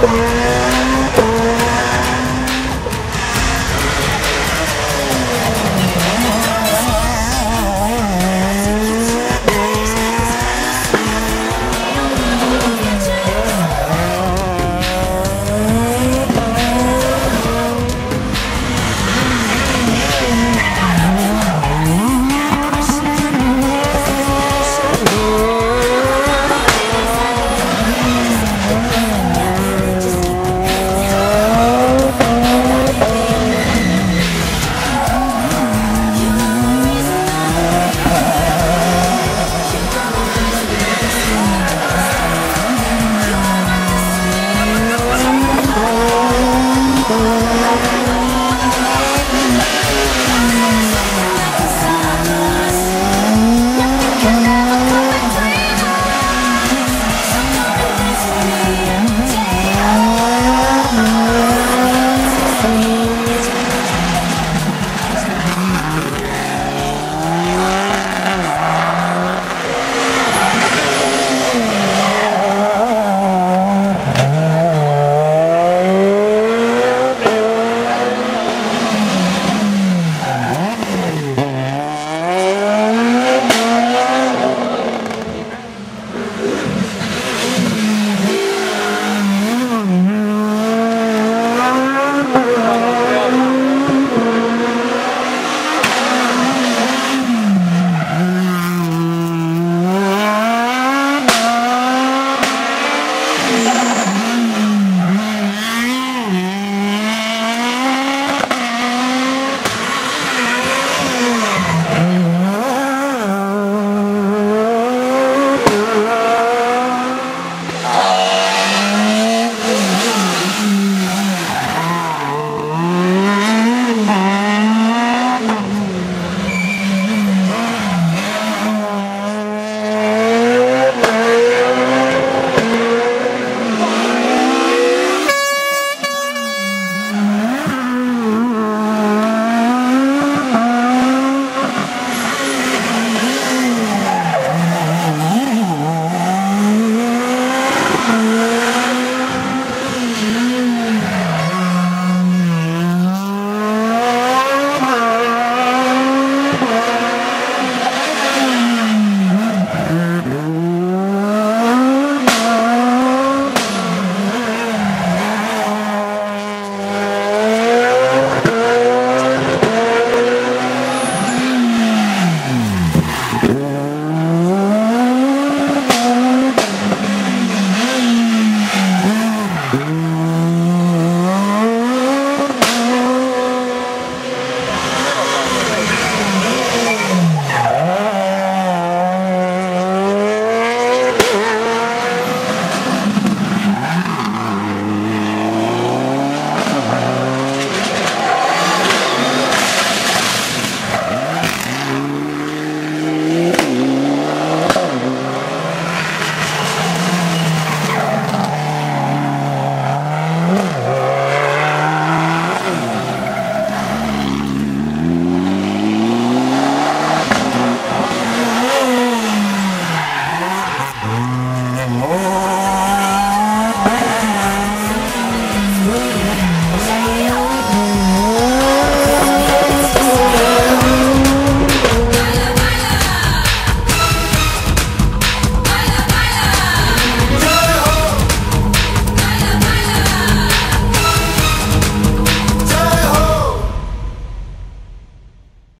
Bye. moon.